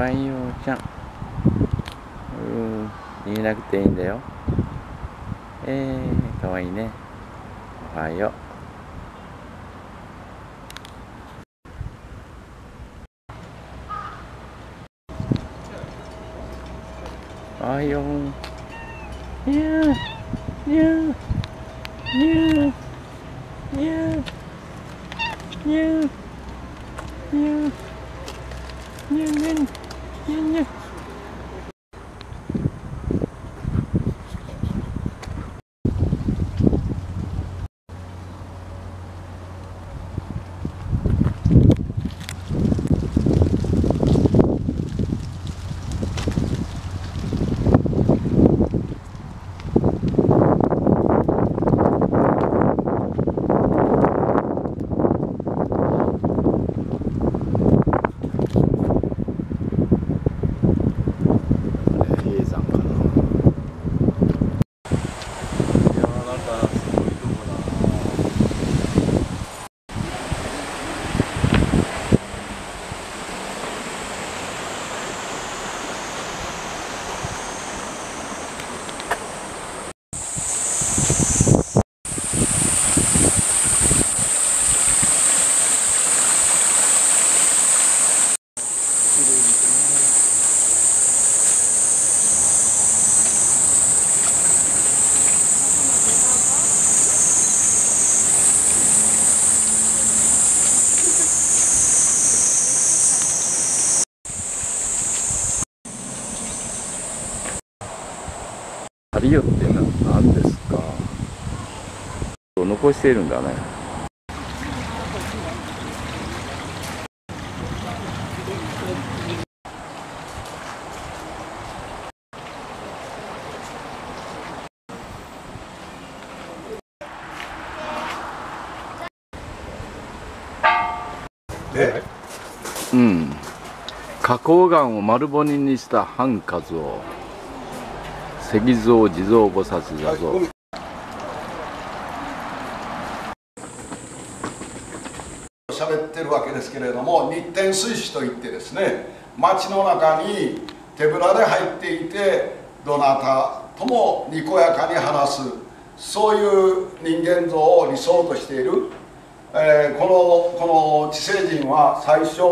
おはようちゃん。うん。逃げなくていいんだよ。えー、かわいいね。おはよう。おはようにゃー。にゃー。にゃー。にゃー。にゃー。にゃーにゃーにゃーにゃーにゃー比叡山かな。いやーなんかすごいとこだな。綺麗ですね。アリオって何ですか？残しているんだね。え？うん。花崗岩を丸骨にした半数を石像地蔵菩薩だぞ喋ってるわけですけれども日天水師といってですね町の中に手ぶらで入っていてどなたともにこやかに話すそういう人間像を理想としている、えーこのこの知性人は最初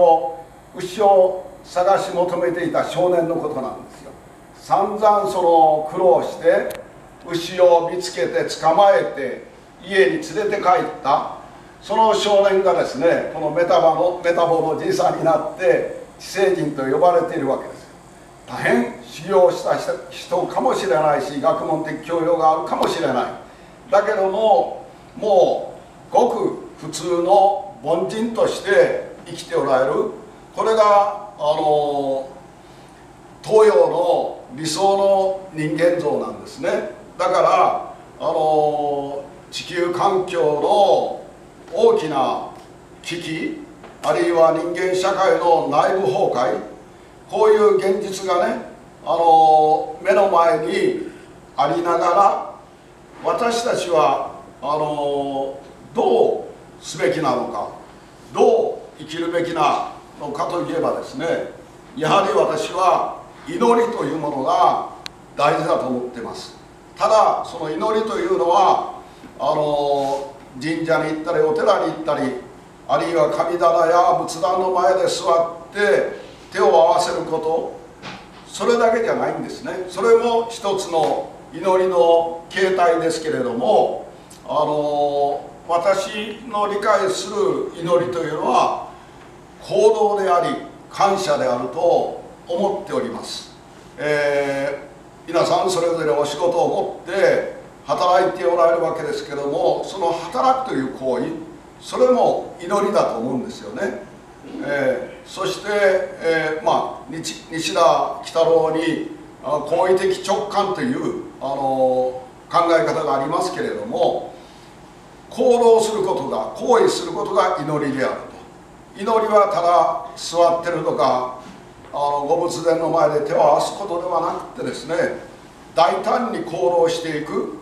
牛を探し求めていた少年のことなんですよ。散々その苦労して牛を見つけて捕まえて家に連れて帰った。その少年がですねこのメタバのメタボのじいさんになって知性人と呼ばれているわけです大変修行した人かもしれないし学問的教養があるかもしれない。だけどももうごく普通の凡人として生きておられる。これがあの東洋の理想の人間像なんですね。だからあの地球環境の大きな危機あるいは人間社会の内部崩壊こういう現実がねあの目の前にありながら私たちはあのどうすべきなのかどう生きるべきなのかといえばですねやはり私は祈りというものが大事だと思ってます。ただその祈りというのはあの神社に行ったりお寺に行ったりあるいは神棚や仏壇の前で座って手を合わせることそれだけじゃないんですね。それも一つの祈りの形態ですけれどもあの私の理解する祈りというのは行動であり感謝であると思っております、えー皆さんそれぞれお仕事を持って働いておられるわけですけどもその働くという行為それも祈りだと思うんですよね、えーそして、えーまあ、日西田喜太郎にあ行為的直感というあの考え方がありますけれども行動することが行為することが祈りであると。祈りはただ座ってるとかあのご仏殿の前で手を合わすことではなくてですね大胆に行動していく、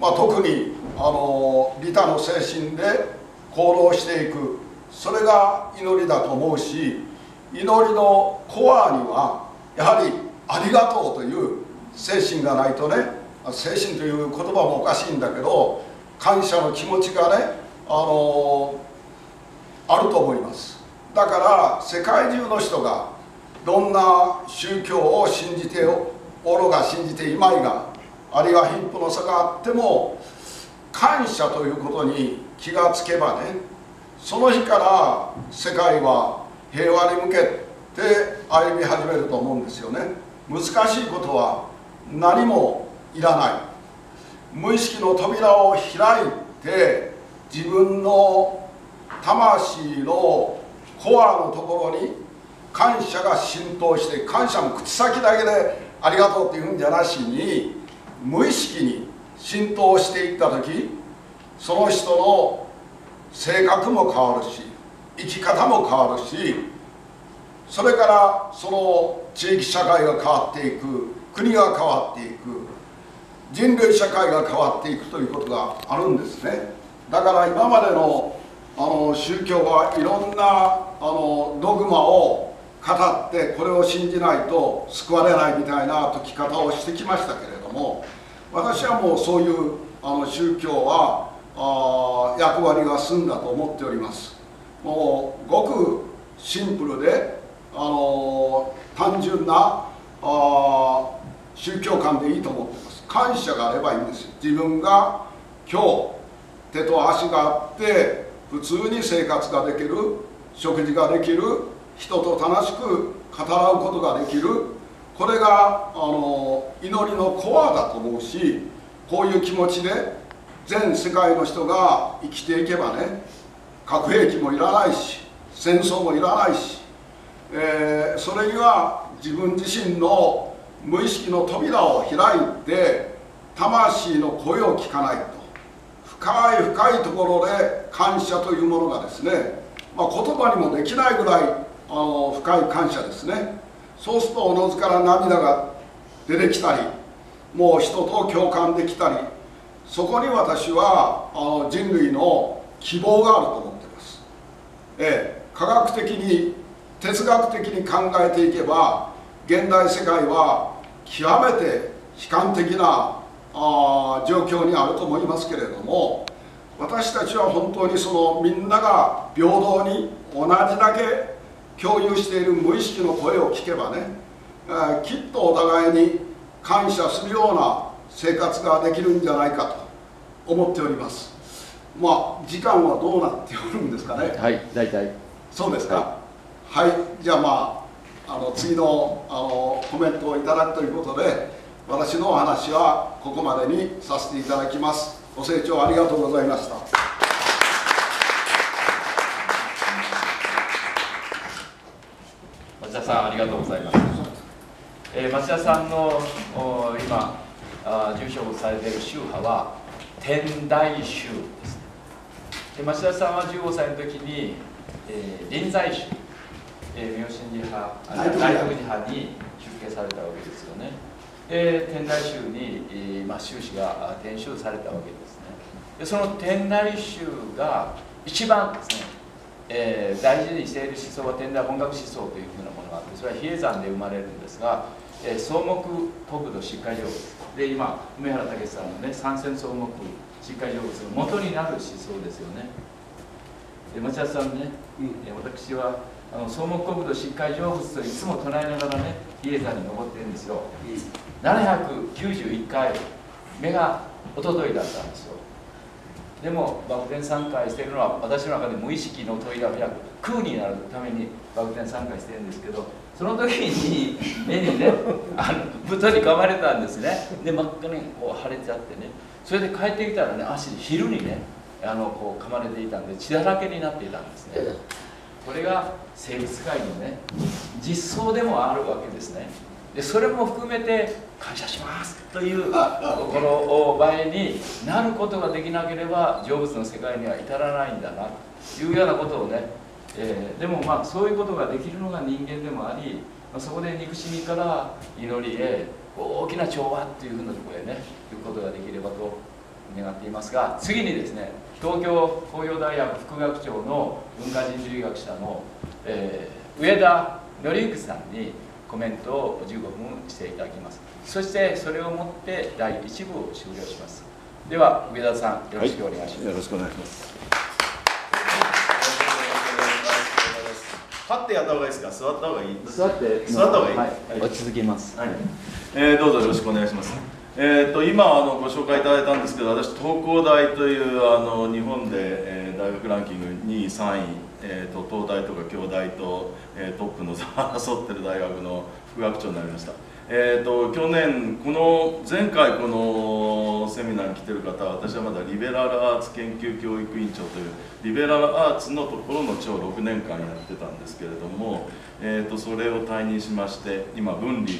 まあ、特にあの利他の精神で行動していく。それが祈りだと思うし祈りのコアにはやはりありがとうという精神がないとね精神という言葉もおかしいんだけど感謝の気持ちがねあのあると思います。だから世界中の人がどんな宗教を信じておろが信じていまいがあるいは貧富の差があっても感謝ということに気がつけばねその日から世界は平和に向けて歩み始めると思うんですよね。難しいことは何もいらない。無意識の扉を開いて自分の魂のコアのところに感謝が浸透して感謝も口先だけでありがとうっていうんじゃなしに無意識に浸透していった時その人の性格も変わるし生き方も変わるしそれからその地域社会が変わっていく国が変わっていく人類社会が変わっていくということがあるんですね。だから今までのあの宗教はいろんなあのドグマをってこれを信じないと救われないみたいな解き方をしてきましたけれども私はもうそういうあの宗教はあ役割が済んだと思っております。もうごくシンプルであの単純なあ宗教観でいいと思ってます。感謝があればいいんですよ。自分が今日手と足があって普通に生活ができる食事ができる人と楽しく語らうことができる。これがあの祈りのコアだと思うしこういう気持ちで全世界の人が生きていけばね核兵器もいらないし戦争もいらないし、えー、それには自分自身の無意識の扉を開いて魂の声を聞かないと深い深いところで感謝というものがですね、まあ、言葉にもできないぐらいあの深い感謝ですね。そうするとおのずから涙が出てきたりもう人と共感できたりそこに私はあの人類の希望があると思ってます、ええ、科学的に哲学的に考えていけば現代世界は極めて悲観的なあ状況にあると思いますけれども私たちは本当にそのみんなが平等に同じだけ共有している無意識の声を聞けばね、えー、きっとお互いに感謝するような生活ができるんじゃないかと思っております。まあ時間はどうなっておるんですかね。はい大体。そうですか。はい、はい、じゃあまああの次のあのコメントをいただくということで私のお話はここまでにさせていただきます。ご清聴ありがとうございました町田さんありがとうございます、えー、町田さんの今あ住所をされている宗派は天台宗です。で町田さんは15歳の時に、えー、臨済宗、えー、妙心寺派大徳寺派に出家されたわけですよね。で天台宗に、えーまあ、宗師が転宗されたわけですね。でその天台宗が一番ですね、えー、大事にしている思想は天台本格思想というふうなものがあってそれは比叡山で生まれるんですが、えー、草木国土疾患上物。で今梅原武さんのね三線草木疾患上物の元になる思想ですよね。で町田さんね、うん、私はあの草木国土疾患成仏といつも唱えながらね比叡山に登ってるんですよ、うん。791回目がおとといだったんですよでもバク転3回してるのは私の中で無意識の問いが開く空になるためにバク転3回してるんですけどその時に目にねあの豚に噛まれたんですねで真っ赤にこう腫れちゃってねそれで帰ってきたらね足昼にねあのこう噛まれていたんで血だらけになっていたんですね。これが生物界のね実相でもあるわけですねでそれも含めて感謝しますというこの場合になることができなければ成仏の世界には至らないんだなというようなことをね、えー、でもまあそういうことができるのが人間でもあり、まあ、そこで憎しみから祈りへ大きな調和っていうふうなところへね行くことができればと願っていますが次にですね東京工業大学副学長の文化人類学者の、えー、上田紀之さんにコメントを15分していただきます。そしてそれをもって第1部を終了します。では上田さんよろしくお願いします、はい、よろしくお願いします。立ってやった方がいいですか？座った方がいい座って座った方がいい、はい、落ち着きます、はい。えー、どうぞよろしくお願いします。えーと、今あのご紹介いただいたんですけど私東工大というあの日本で、えー、大学ランキング2位3位、えーと、東大とか京大と、えー、トップの争ってる大学の副学長になりました、えーと、去年この前回このセミナーに来てる方は私はまだリベラルアーツ研究教育委員長というリベラルアーツのところの長6年間やってたんですけれども、えー、とそれを退任しまして今分離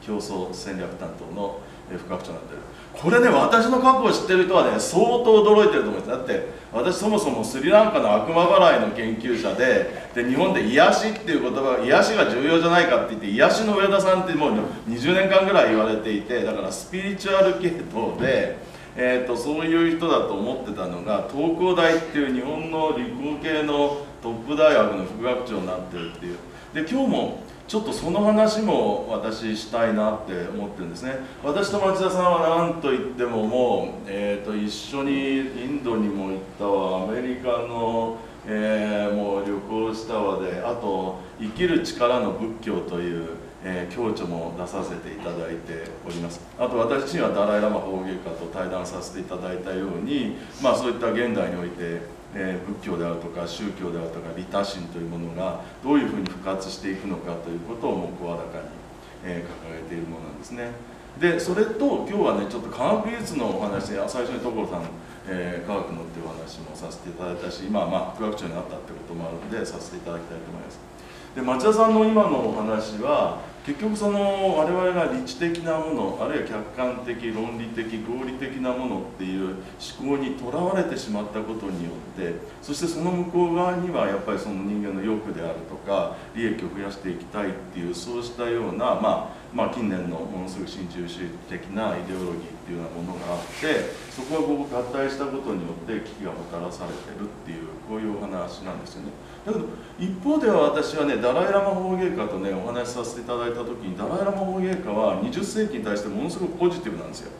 競争戦略担当の副学長になってるこれね私の過去を知ってる人はね相当驚いてると思います。だって私そもそもスリランカの悪魔払いの研究者でで日本で癒しっていう言葉癒しが重要じゃないかって言って癒しの上田さんってもう20年間ぐらい言われていてだからスピリチュアル系統で、えーと、そういう人だと思ってたのが東工大っていう日本の理工系のトップ大学の副学長になってるっていう。で今日もちょっとその話も私したいなって思ってるんですね。私と町田さんは何といってももう、えーと、一緒にインドにも行ったわ。アメリカの、えー、もう旅行したわであと「生きる力の仏教」という、えー、教著も出させていただいております。あと私自身はダライ・ラマ法華家と対談させていただいたようにまあそういった現代においてえー、仏教であるとか宗教であるとか利他心というものがどういうふうに復活していくのかということをもう声高に、えー、掲げているものなんですね。でそれと今日はねちょっと科学技術のお話で最初に所さん、えー、科学のっていうお話もさせていただいたし今はまあ副学長になったってこともあるのでさせていただきたいと思います。で町田さんの今のお話は結局その我々が理知的なものあるいは客観的論理的合理的なものっていう思考にとらわれてしまったことによってそしてその向こう側にはやっぱりその人間の欲であるとか利益を増やしていきたいっていうそうしたような、まあ、まあ近年のものすごく新中主義的なイデオロギーっていうようなものがあってそこがこう合体したことによって危機がもたらされてるっていうこういうお話なんですよね。だけど一方では私はねダライ・ラマ法華経とねお話しさせていただいた時にダライ・ラマ法華経は20世紀に対してものすごくポジティブなんですよ。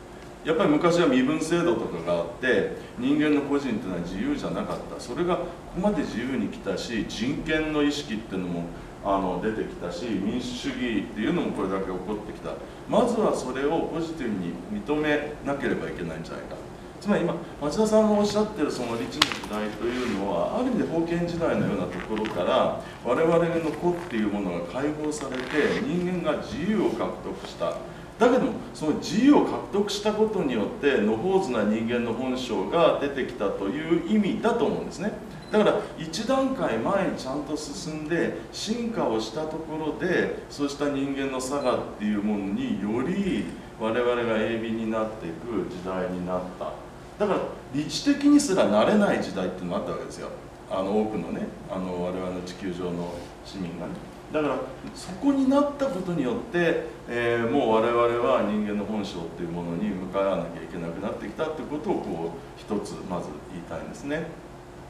やっぱり昔は身分制度とかがあって人間の個人っていうのは自由じゃなかった。それがここまで自由に来たし人権の意識っていうのもあの出てきたし民主主義っていうのもこれだけ起こってきた。まずはそれをポジティブに認めなければいけないんじゃないか。つまり今町田さんがおっしゃってるその理知の時代というのはある意味で封建時代のようなところから我々の子っていうものが解放されて人間が自由を獲得した。だけどもその自由を獲得したことによって野放図な人間の本性が出てきたという意味だと思うんですね。だから一段階前にちゃんと進んで進化をしたところでそうした人間の差がっていうものにより我々が鋭敏になっていく時代になった。だから理知的にすらなれない時代っていうのもあったわけですよ。あの多くのねあの我々の地球上の市民がね。だからそこになったことによって、えー、もう我々は人間の本性っていうものに向かわなきゃいけなくなってきたってことをこう一つまず言いたいんですね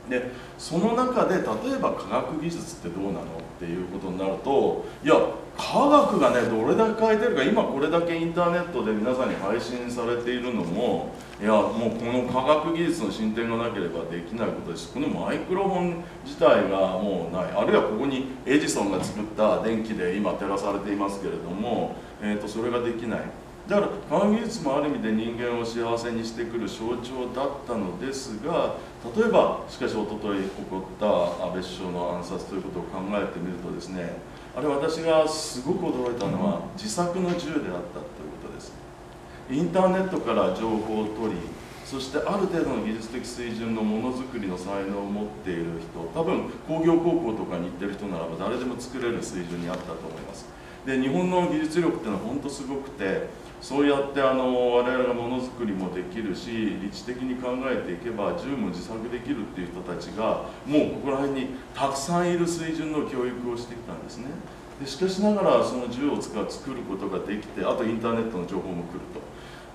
でその中で例えば科学技術ってどうなのっていうことになるといや科学がねどれだけ変えてるか今これだけインターネットで皆さんに配信されているのもいやもうこの科学技術の進展がなければできないことです。このマイクロフォン自体がもうない。あるいはここにエジソンが作った電気で今照らされていますけれども、えー、とそれができない。だから科学技術もある意味で人間を幸せにしてくる象徴だったのですが例えばしかしおととい起こった安倍首相の暗殺ということを考えてみるとですねあれ私がすごく驚いたのは自作の銃であったということです。インターネットから情報を取りそしてある程度の技術的水準のものづくりの才能を持っている人多分工業高校とかに行ってる人ならば誰でも作れる水準にあったと思います。で日本の技術力っていうのは本当すごくてそうやってあの我々がものづくりもできるし理知的に考えていけば銃も自作できるっていう人たちがもうここら辺にたくさんいる水準の教育をしてきたんですね。でしかしながらその銃を使う作ることができてあとインターネットの情報も来ると。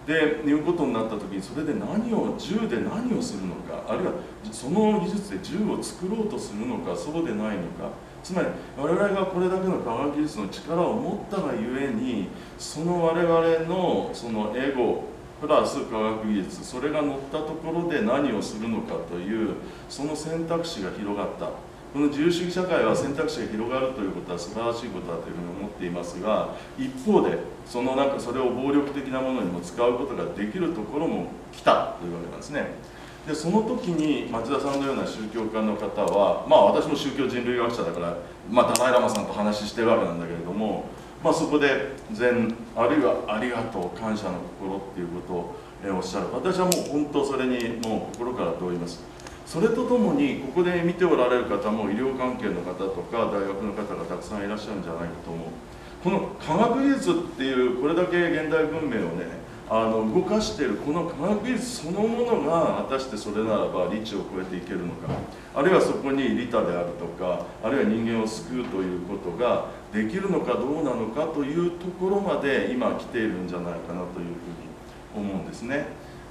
でいうことになった時にそれで何を銃で何をするのかあるいはその技術で銃を作ろうとするのかそうでないのか。つまり我々がこれだけの科学技術の力を持ったがゆえにその我々のそのエゴプラス科学技術それが乗ったところで何をするのかというその選択肢が広がった。この自由主義社会は選択肢が広がるということは素晴らしいことだというふうに思っていますが一方でそのなんかそれを暴力的なものにも使うことができるところも来たというわけなんですね。でその時に町田さんのような宗教家の方はまあ私も宗教人類学者だから、まあ、ダライ・ラマさんと話してるわけなんだけれども、まあ、そこで善あるいはありがとう感謝の心っていうことをえおっしゃる。私はもう本当それにもう心から同意ます。それとともにここで見ておられる方も医療関係の方とか大学の方がたくさんいらっしゃるんじゃないかと思う。この科学技術っていうこれだけ現代文明をねあの動かしているこの科学技術そのものが果たしてそれならば理知を超えていけるのか。あるいはそこに利他であるとかあるいは人間を救うということができるのかどうなのかというところまで今来ているんじゃないかなというふうに思うんですね。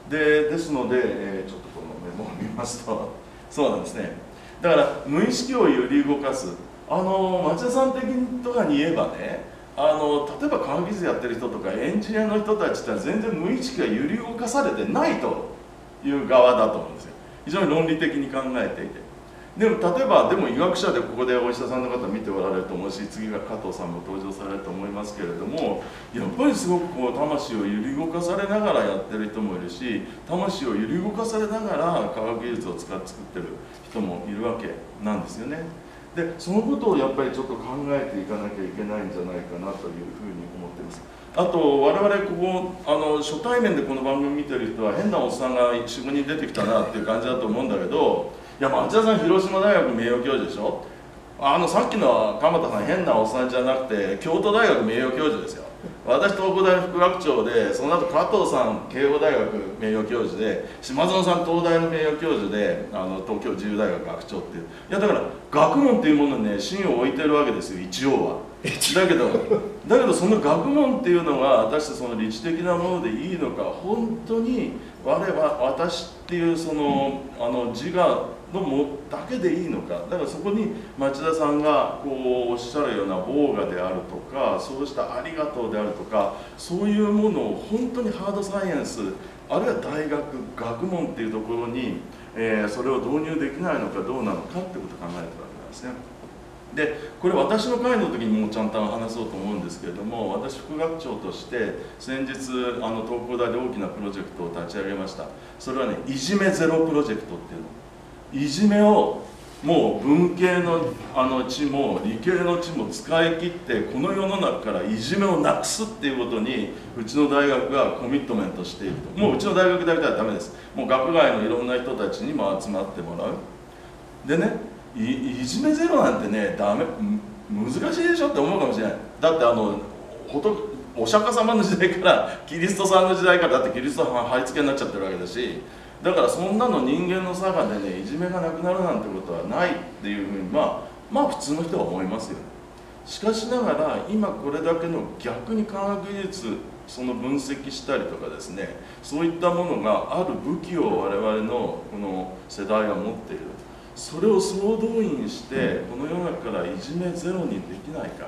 でですので、えー、ちょっとこのメモを見ますと。そうなんですね。だから無意識を揺り動かす。あの町田さん的とかに言えばねあの例えば科学技術やってる人とかエンジニアの人たちって全然無意識が揺り動かされてないという側だと思うんですよ非常に論理的に考えていてでも例えばでも医学者でここでお医者さんの方見ておられると思うし次が加藤さんも登場されると思いますけれどもやっぱりすごくこう魂を揺り動かされながらやってる人もいるし魂を揺り動かされながら科学技術を使って作ってる人もいるわけなんですよね。でそのことをやっぱりちょっと考えていかなきゃいけないんじゃないかなというふうに思ってます。あと我々ここあの初対面でこの番組見てる人は変なおっさんが45人出てきたなっていう感じだと思うんだけどいや町田さん広島大学名誉教授でしょ？あのさっきの鎌田さん変なおっさんじゃなくて京都大学名誉教授ですよ。私東工大副学長でその後加藤さん慶応大学名誉教授で島園さん東大の名誉教授であの東京自由大学学長っていういやだから学問っていうものにね芯を置いてるわけですよ一応は。だけどだけどその学問っていうのが果たしてその理知的なものでいいのか本当に我は私っていうそのあの自我のもだけでいいのか。だからそこに町田さんがこうおっしゃるような防我であるとかそうしたありがとうであるとかそういうものを本当にハードサイエンスあるいは大学学問っていうところに、えー、それを導入できないのかどうなのかってことを考えてるわけなんですね。でこれ私の会の時にもうちゃんと話そうと思うんですけれども私副学長として先日あの東工大で大きなプロジェクトを立ち上げました。それはねいじめゼロプロジェクトっていうの。いじめをもう文系のあの地も理系の地も使い切ってこの世の中からいじめをなくすっていうことにうちの大学がコミットメントしていると。もううちの大学だけではダメです。もう学外のいろんな人たちにも集まってもらう。でねいじめゼロなんてねダメ。難しいでしょって思うかもしれない。だってあのお釈迦様の時代からキリストさんの時代からだってキリストさんは貼り付けになっちゃってるわけだし。だからそんなの人間の差がでねいじめがなくなるなんてことはないっていうふうにまあまあ普通の人は思いますよね。しかしながら今これだけの逆に科学技術その分析したりとかですねそういったものがある武器を我々のこの世代が持っている。それを総動員してこの世の中からいじめゼロにできないか。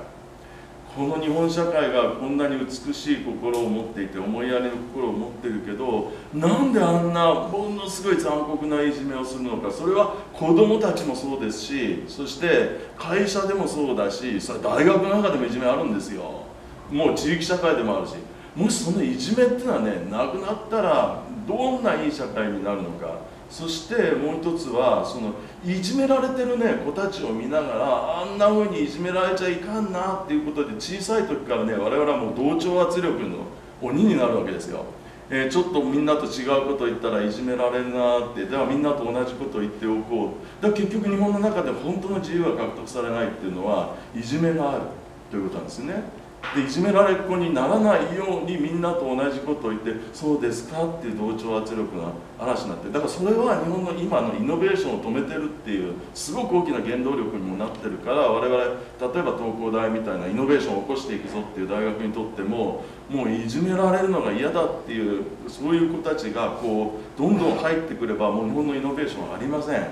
この日本社会がこんなに美しい心を持っていて思いやりの心を持ってるけどなんであんなものすごい残酷ないじめをするのかそれは子供たちもそうですしそして会社でもそうだしそれ大学の中でもいじめあるんですよ。もう地域社会でもあるし。もしそのいじめっていうのはねなくなったらどんないい社会になるのか。そしてもう一つはそのいじめられてるね子たちを見ながらあんな風にいじめられちゃいかんなっていうことで小さい時からね我々はもう同調圧力の鬼になるわけですよ、えー、ちょっとみんなと違うこと言ったらいじめられるなってではみんなと同じことを言っておこう。だ結局日本の中で本当の自由が獲得されないっていうのはいじめがあるということなんですね。でいじめられっ子にならないようにみんなと同じことを言ってそうですかっていう同調圧力が嵐になってだからそれは日本の今のイノベーションを止めてるっていうすごく大きな原動力にもなってるから我々例えば東工大みたいなイノベーションを起こしていくぞっていう大学にとってももういじめられるのが嫌だっていうそういう子たちがこうどんどん入ってくればもう日本のイノベーションはありません。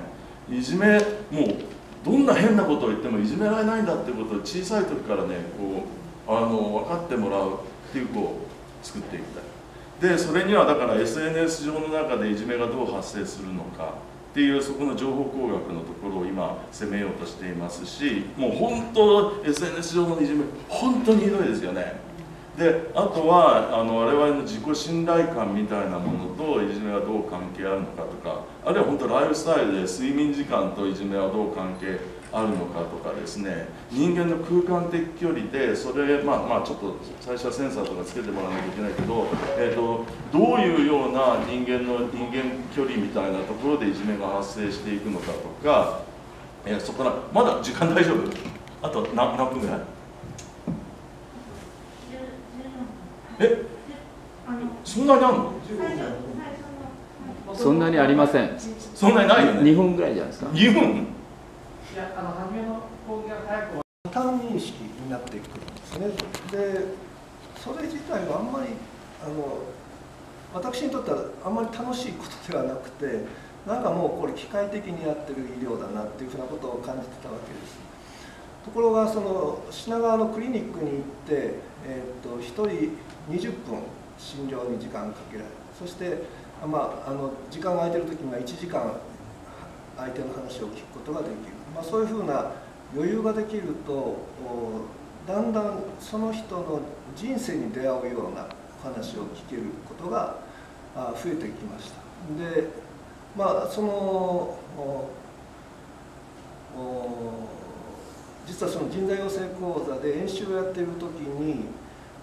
いじめもうどんな変なことを言ってもいじめられないんだってことを小さい時からねこうあの分かってもらうっていう子を作っていきたい。でそれにはだから SNS 上の中でいじめがどう発生するのかっていうそこの情報工学のところを今攻めようとしていますしもう本当 SNS 上のいじめ本当にひどいですよね。であとはあの我々の自己信頼感みたいなものといじめはどう関係あるのかとかあるいは本当ライフスタイルで睡眠時間といじめはどう関係あるのかとかですね人間の空間的距離でそれまあまあちょっと最初はセンサーとかつけてもらわなきゃいけないけど、えーと、どういうような人間の人間距離みたいなところでいじめが発生していくのかとか、えー、そこからまだ時間大丈夫？あと何何分ぐらい？え？そんなにあんの？そんなにありません。そんなにないよね。2分ぐらいじゃないですか。2分？やあの初めの講義が早く単認識になっていくんですね。でそれ自体はあんまりあの私にとってはあんまり楽しいことではなくてなんかもうこれ機械的にやってる医療だなっていうふうなことを感じてたわけです。ところがその品川のクリニックに行って、えー、と1人20分診療に時間かけられる。そして、まあ、あの時間が空いてる時には1時間相手の話を聞くことができる。まあ、そういうふうな余裕ができるとだんだんその人の人生に出会うようなお話を聞けることが増えてきました。でまあその実はその人材養成講座で演習をやっている時に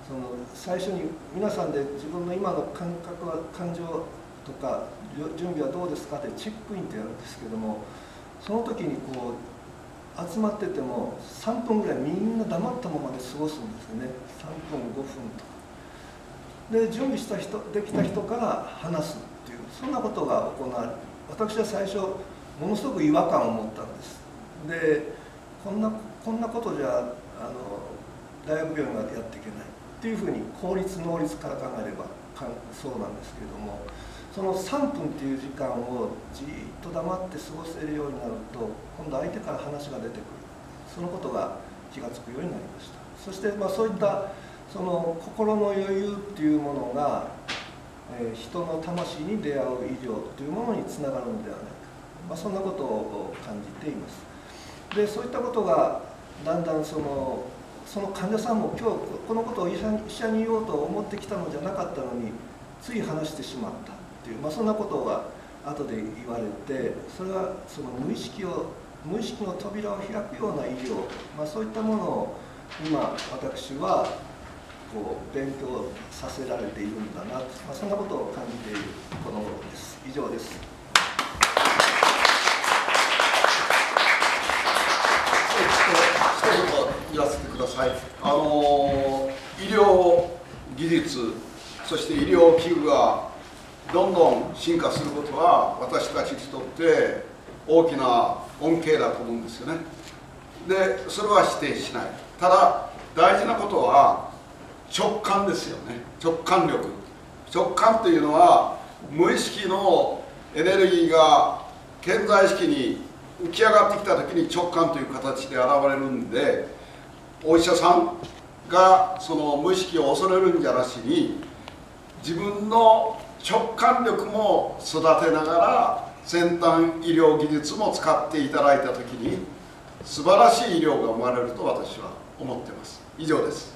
その最初に皆さんで自分の今の感覚は感情とか準備はどうですかってチェックインってやるんですけどもその時にこう集まってても3分ぐらいみんな黙ったままで過ごすんですよね。3分5分とか。で準備した人できた人から話すっていう。そんなことが行われ私は最初ものすごく違和感を持ったんです。でこんなこんなことじゃあの大学病院がやっていけないっていうふうに効率能率から考えればそうなんですけれども。その3分っていう時間をじっと黙って過ごせるようになると今度相手から話が出てくる。そのことが気が付くようになりました。そしてまあそういったその心の余裕っていうものが、えー、人の魂に出会う以上というものにつながるのではないか、まあ、そんなことを感じています。でそういったことがだんだんそのその患者さんも今日このことを医者医者に言おうと思ってきたのじゃなかったのについ話してしまった。っていう、まあ、そんなことが後で言われてそれはその無意識を無意識の扉を開くような医療、まあ、そういったものを今私はこう勉強させられているんだな、まあ、そんなことを感じているこの頃です。以上です。一言言わせてください。あの医療技術そして医療器具がどんどん進化することは私たちにとって大きな恩恵だと思うんですよね。でそれは否定しない。ただ大事なことは直感ですよね。直感力。直感というのは無意識のエネルギーが顕在意識に浮き上がってきた時に直感という形で現れるんでお医者さんがその無意識を恐れるんじゃなしに自分の直感力も育てながら先端医療技術も使っていただいた時に素晴らしい医療が生まれると私は思ってます。以上です。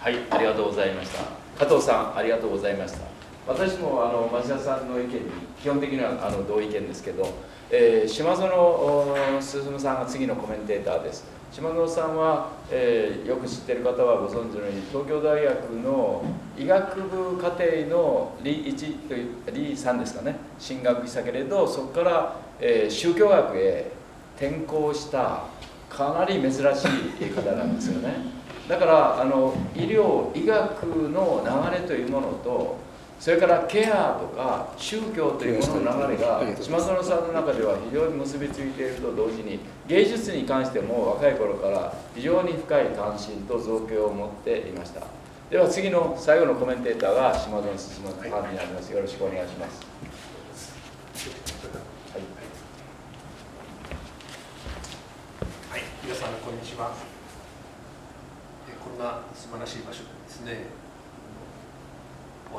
はいありがとうございました。加藤さんありがとうございました。私もあの町田さんの意見に基本的にはあの同意見ですけど、えー、島園進さんが次のコメンテーターです。島野さんは、えー、よく知ってる方はご存知のように東京大学の医学部課程の理1という理3ですかね。進学したけれどそこから、えー、宗教学へ転校したかなり珍しい方なんですよね。だからあの医療医学の流れというものとそれからケアとか宗教というものの流れが島園さんの中では非常に結びついていると同時に芸術に関しても若い頃から非常に深い関心と造形を持っていました。では次の最後のコメンテーターが島園進さんになります。よろしくお願いします。はい。はい、皆さんこんにちは。えこんな素晴らしい場所でですね、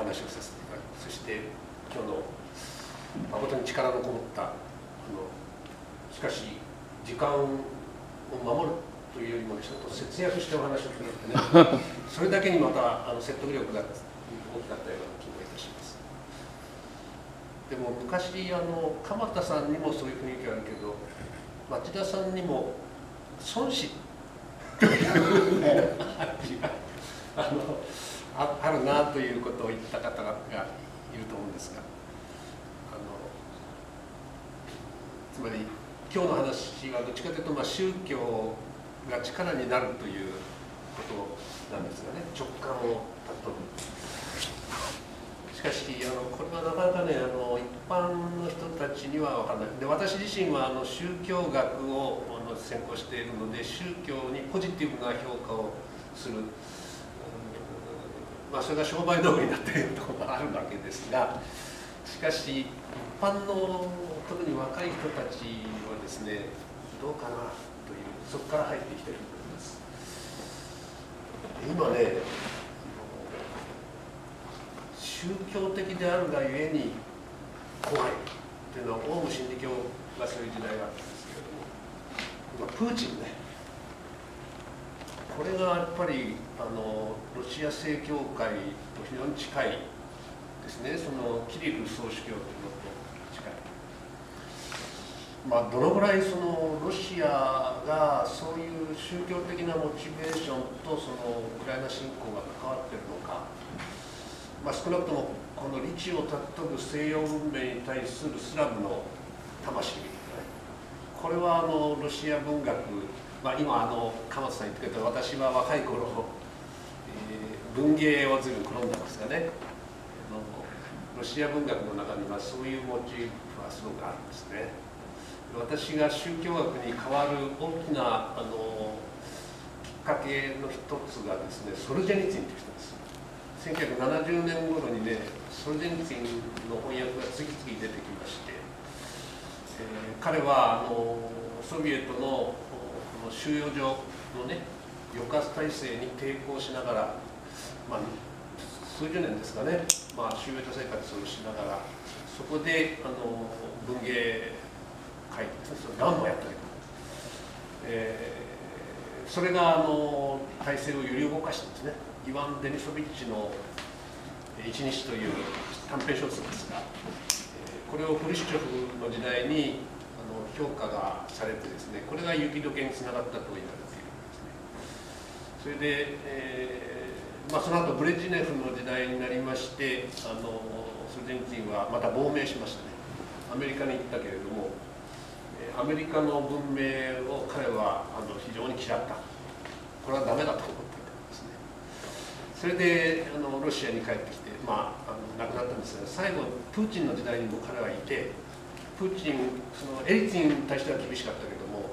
お話をさせていただく。そして今日の誠に力のこもったあのしかし時間を守るというよりもちょっと節約してお話をするってね、それだけにまたあの説得力が大きかったような気がいたします。でも昔あの鎌田さんにもそういう雰囲気あるけど町田さんにも孫子という ねあのああるなということを言った方がいると思うんですがあのつまり今日の話はどっちかというと、まあ、宗教が力になるということなんですがね直感を尊ぶ。しかしあのこれはなかなかねあの一般の人たちには分からないで私自身はあの宗教学を専攻しているので宗教にポジティブな評価をする、まあ、それが商売道具になっているところがあるわけですがしかし一般の特に若い人たちはですねどうかなというそこから入ってきていると思います。今ね宗教的であるがゆえに怖いっていうのはオウム真理教がそういう時代があったんですけれども今プーチンねこれがやっぱりあのロシア正教会と非常に近いですね。そのキリル総主教というのと近い。まあどのぐらいそのロシアがそういう宗教的なモチベーションとそのウクライナ侵攻が関わってるのか。まあ、少なくともこの理知を尊ぶ西洋文明に対するスラムの魂、これはあのロシア文学、まあ、今あの鎌田さん言ってくれた私は若い頃、えー、文芸を随分好んだんですがね。ロシア文学の中にはそういうモチーフはすごくあるんですね。私が宗教学に変わる大きなあのきっかけの一つがですねソルジェニツィンという人です。1970年頃にねソルジェニツィンの翻訳が次々出てきまして、えー、彼はあのソビエトのの収容所のね抑圧体制に抵抗しながら、まあ、数十年ですかね、まあ、収容所生活をしながらそこであの文芸書いてそれ何もやったりと、えー、それがあの体制を揺り動かしたんですねイワン・デニソビッチの「一日」という短編小説ですがこれをフルシチョフの時代に評価がされてですねこれが雪解けにつながったと言われているんですね。それで、えーまあ、その後ブレジネフの時代になりましてあのソルジェニツィンはまた亡命しましたね。アメリカに行ったけれどもアメリカの文明を彼はあの非常に嫌った。これはダメだと思っていたんですね。それであのロシアに帰ってきて、まあ、あの亡くなったんですが最後プーチンの時代にも彼はいてプーチンそのエリツィンに対しては厳しかったけども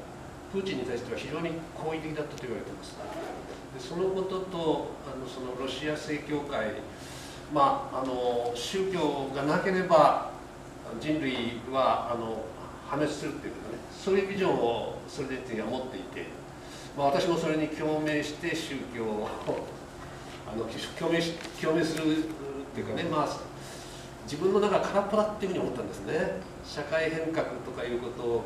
プーチンに対しては非常に好意的だったと言われてます。でそのこととあのそのロシア正教会まああの宗教がなければ人類はあの破滅するっていうかね。そういうビジョンをそれでは持っていて、まあ、私もそれに共鳴して宗教をあの共鳴し共鳴するっていうかね、まあ、自分の中空っぽだっていうふうに思ったんですね。社会変革とかいうことを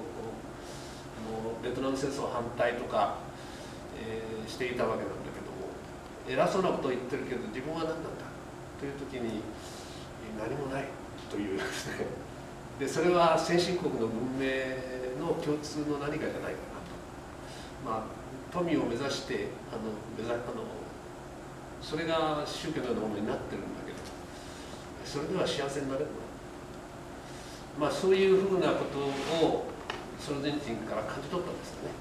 ベトナム戦争反対とか、えー、していたわけなんだけども偉そうなことを言ってるけど自分は何なんだという時に何もないというですね。でそれは先進国の文明の共通の何かじゃないかなと。まあ富を目指してあの目指あのそれが宗教のようなものになってるんだけどそれでは幸せになれるまあそういうふうなことをソルジンチンから感じ取ったんですよね。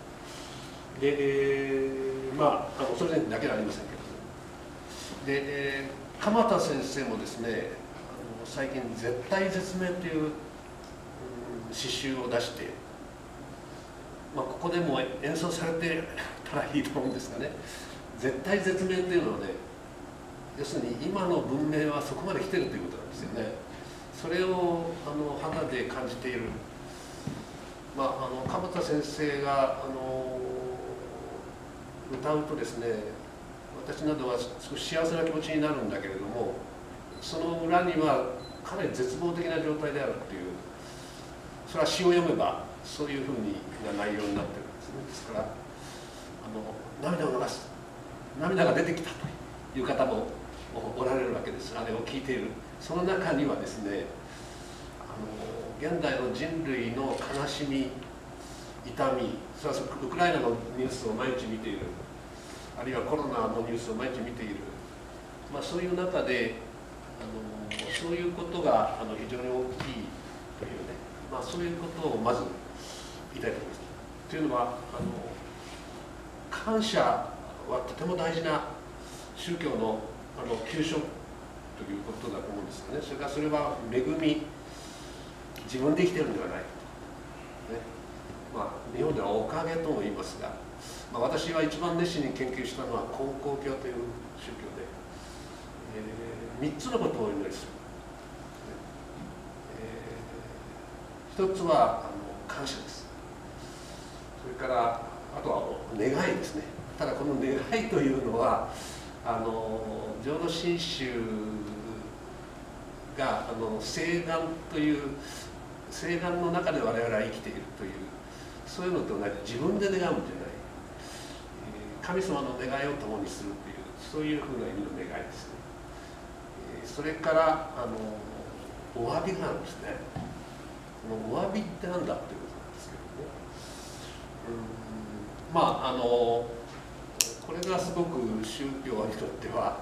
でまああそれだけではありませんけどで、え、鎌田先生もですねあの最近「絶対絶命」という、詩集を出して、まあ、ここでも演奏されてたらいいと思うんですがね。絶対絶命っていうのはね要するに今の文明はそこまで来てるということですよね。それをあの肌で感じている。まあ、あの鎌田先生があの歌うとですね私などは少し幸せな気持ちになるんだけれどもその裏にはかなり絶望的な状態であるっていうそれは詩を読めばそういうふうにな内容になってるんですね。ですからあの涙を流す涙が出てきたという方もおられるわけです。あれを聞いている。その中にはですねあの現代の人類の悲しみ痛みそれはウクライナのニュースを毎日見ているあるいはコロナのニュースを毎日見ている、まあ、そういう中であのそういうことがあの非常に大きいというね、まあ、そういうことをまず言いたいと思います。というのはあの感謝はとても大事な宗教のあのということだと思うんですよね。それからそれは恵み。自分で生きてるんではない、ね。まあ、日本ではおかげとも言いますがまあ、私は一番熱心に研究したのは根高教という宗教で、えー、3つのことをお祈りする、えー、つはあの感謝です。それからあとは願いですね。ただこの願いというのはあの浄土真宗があの聖願という聖願の中で我々は生きているというそういうのと同じ自分で願うんじゃない。神様の願いを共にするというそういうふうな意味の願いですね、それからあのお詫びがあるんですね。このお詫びって何だっていうことなんですけども、うんまああのこれがすごく宗教にとっては、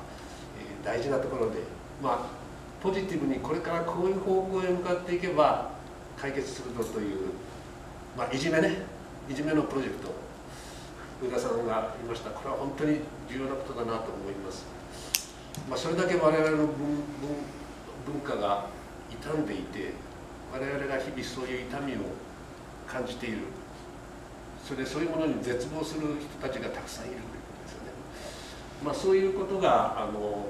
大事なところでまあポジティブにこれからこういう方向へ向かっていけば解決するぞという、まあ、いじめね。いじめのプロジェクト。上田さんが言いました。これは本当に重要なことだなと思います、まあ、それだけ我々の文文化が傷んでいて我々が日々そういう痛みを感じている。それでそういうものに絶望する人たちがたくさんいるということですよね、まあ、そういうことがあの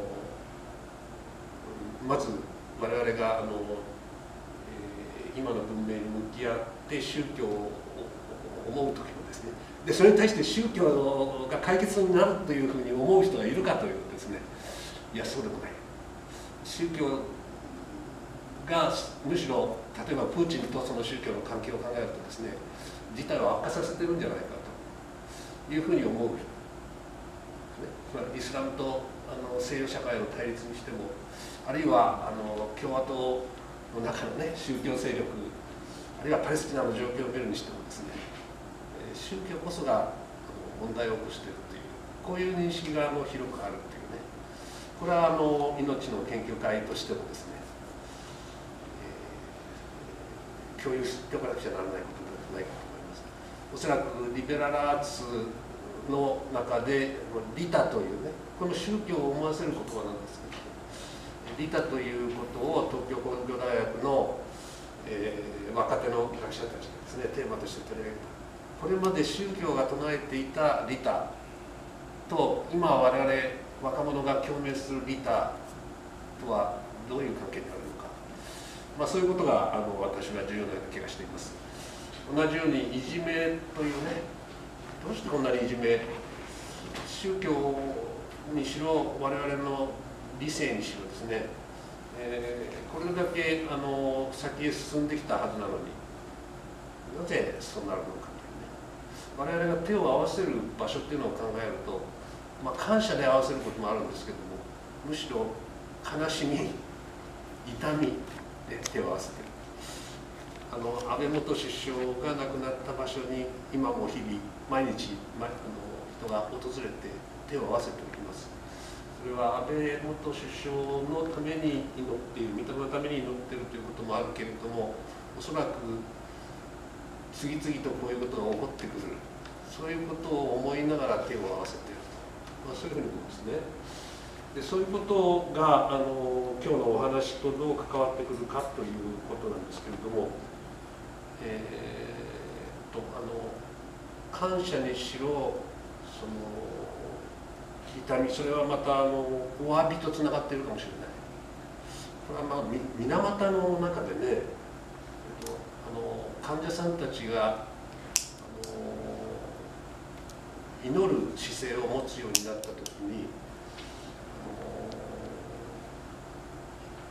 まず我々があの、えー、今の文明に向き合って宗教を思う時もですねでそれに対して宗教が解決になるというふうに思う人がいるかというとですねいやそうでもない。宗教がむしろ例えばプーチンとその宗教の関係を考えるとですね事態を悪化させてるんじゃないかと。いうふうに思う、ね、イスラムとあの西洋社会の対立にしてもあるいはあの共和党の中のね宗教勢力あるいはパレスチナの状況を見るにしてもですね宗教こそが問題を起こしているというこういう認識がもう広くあるというねこれはあの命の研究会としてもですね、えー、共有しておかなくちゃならないことではないかと思います。おそらくリベラルアーツの中でリタというねこの宗教を思わせる言葉なんですけどリタということを東京工業大学の、えー、若手の学者たちがですねテーマとして取り上げたこれまで宗教が唱えていた利他と今我々若者が共鳴する利他とはどういう関係にあるのか、まあ、そういうことがあの私は重要な気がしています。同じようにいじめというねどうしてこんなにいじめ宗教にしろ我々の理性にしろですね、えー、これだけあの先へ進んできたはずなのに。なぜそうなるのかというね。我々が手を合わせる場所っていうのを考えると、まあ、感謝で合わせることもあるんですけどもむしろ悲しみ痛みで手を合わせてる。あの安倍元首相が亡くなった場所に今も日々毎日あの人が訪れて手を合わせておりますそれは安倍元首相のために祈っている御霊のために祈っているということもあるけれどもおそらく次々とこういうことが起こってくるそういうことを思いながら手を合わせているとまあ、そういうふうに思うんですね。でそういうことがあの今日のお話とどう関わってくるかということなんですけれども、えー、とあの感謝にしろその痛みそれはまたあのお詫びとつながっているかもしれない。これはまあ水俣の中でね、えっと、あの患者さんたちが祈る姿勢を持つようになった時に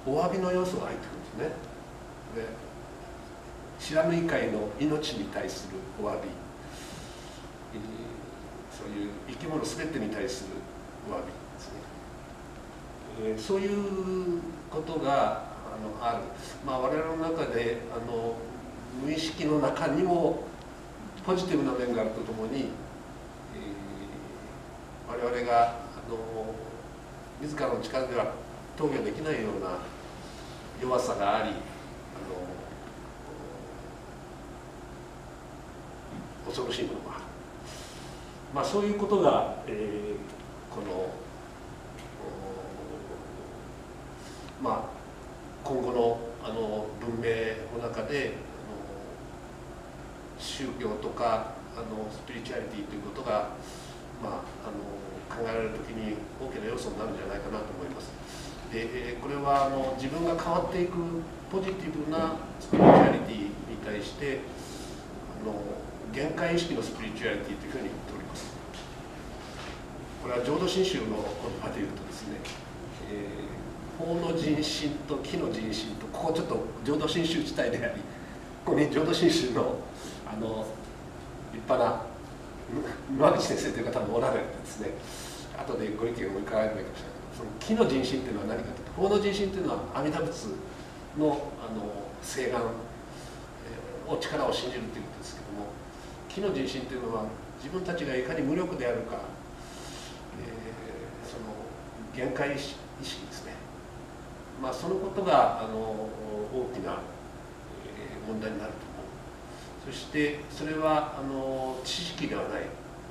お詫びの要素が入ってくるんですね。で知らぬ以外の命に対するお詫び。そういう生き物全てに対するお詫びですね、えー、そういうことがあのある、まあ、我々の中であの無意識の中にもポジティブな面があるとともに、えー、我々があの自らの力では投与できないような弱さがありあの恐ろしいもの、まあ、そういうことが、えー、この、まあ、今後のあの文明の中で宗教とかあのスピリチュアリティということが、まあ、あの考えられる時に大きな要素になるんじゃないかなと思います。でこれはあの自分が変わっていくポジティブなスピリチュアリティに対してあの限界意識のスピリチュアリティというふうに言っております。これは浄土真宗の言葉で言うとですね、えー、法の人心と木の人心とここちょっと浄土真宗自体でありここに浄土真宗のあの立派な野口先生という方もおられてですね。後でご意見を伺えればいいかもしれない。その木の人心っていうのは何かというと法の人心っていうのは阿弥陀仏のあの誓願を力を信じるということですけども木の人心というのは自分たちがいかに無力であるか、えー、その限界意識ですね、まあ、そのことがあの大きな、問題になると思う。そしてそれはあの知識ではない、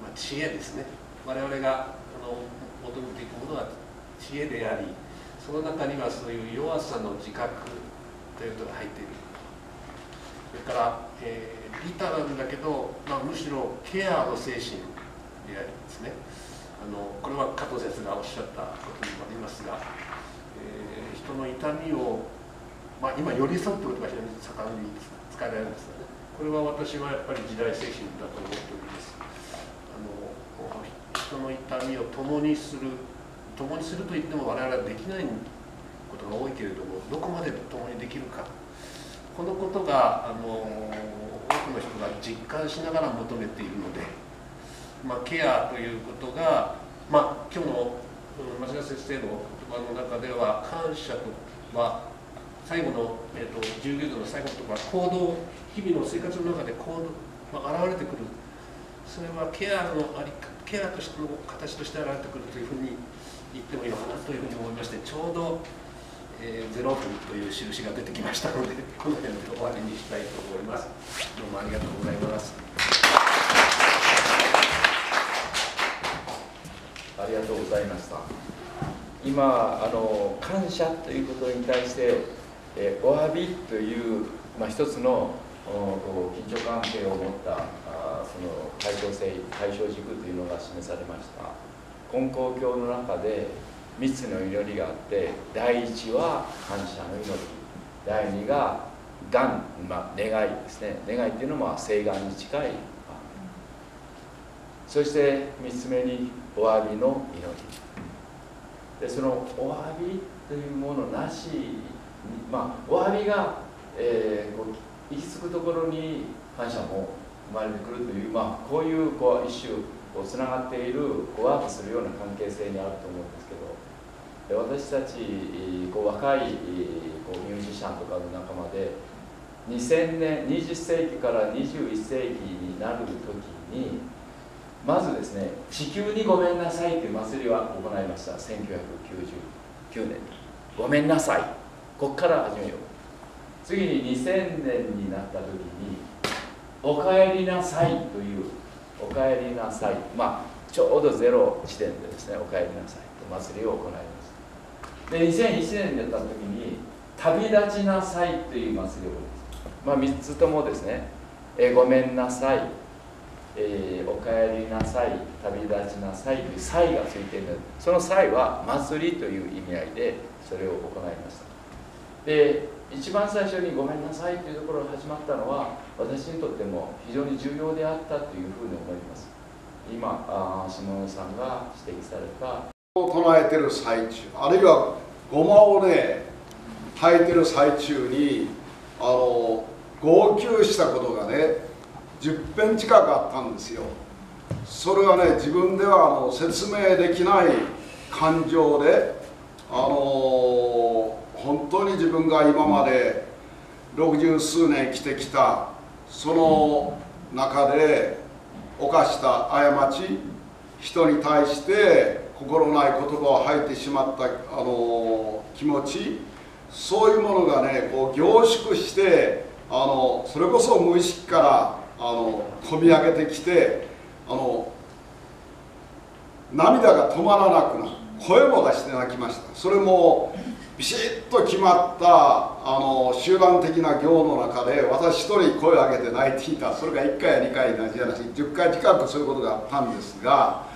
まあ、知恵ですね。我々があの求めていくものは知恵でありその中にはそういう弱さの自覚ということが入っている。それから、えー、リタラルだけど、まあ、むしろケアの精神でありですね。あのこれは加藤先生がおっしゃったことにもありますが、えー、人の痛みを、まあ、今寄り添うということが非常に盛んに使えられるんですよね。これは私はやっぱり時代精神だと思っております。あの人の痛みを共にする共にすると言っても我々はできないことが多いけれどもどこまで共にできるか。このことがあの多くの人が実感しながら求めているので、まあ、ケアということが、まあ、今日の町田先生の言葉の中では感謝とは最後の、えーと、19度の最後のところは行動日々の生活の中で行動、まあ、現れてくる。それはケアのありケアとしての形として現れてくるというふうに言ってもいいのかなというふうに思いましてちょうど、えー、0分という印が出てきましたので この辺で終わりにしたいと思います。どうもありがとうございます。ありがとうございました。今あの感謝ということに対して、えー、お詫びという、まあ、一つのこう緊張関係を持ったあその対象性対象軸というのが示されました。根高教の中で3つの祈りがあって第1は感謝の祈り。第2が願、まあ、願いですね。願いっていうのは誓願に近い。そして3つ目にお詫びの祈り。でそのお詫びというものなしまあお詫びが、えー、こう行き着くところに感謝も生まれてくるという、まあ、こういうこう一種こうつながっているこうワークするような関係性にあると思うんです。けど私たちこう若いこうミュージシャンとかの仲間で2000年20世紀から21世紀になる時にまずですね「地球にごめんなさい」という祭りは行いました。1999年「ごめんなさい」ここから始めよう。次に2000年になった時に「おかえりなさい」というおかえりなさい。まあちょうどゼロ地点でですねお帰りなさいと祭りを行いますで2001年にやった時に旅立ちなさいという祭りを行います。まあ3つともですね。えごめんなさい、えー、お帰りなさい。旅立ちなさいという「祭」がついている。その「祭」は祭りという意味合いでそれを行いました。で一番最初に「ごめんなさい」というところが始まったのは私にとっても非常に重要であったというふうに思います。今あ下野さんが指摘されたを唱えてる最中あるいはごまをね炊いてる最中にあの号泣したことがね10編近くあったんですよ。それはね自分ではあの説明できない感情であの本当に自分が今まで60数年生きてきたその中で犯した過ち人に対して心ない言葉を吐いてしまったあの気持ちそういうものがねこう凝縮してあのそれこそ無意識からあの込み上げてきてあの涙が止まらなくなる声も出して泣きました。それもビシッと決まったあの集団的な行の中で私一人声を上げて泣いていた。それが1回や2回なじゃなし10回近くそういうことがあったんですが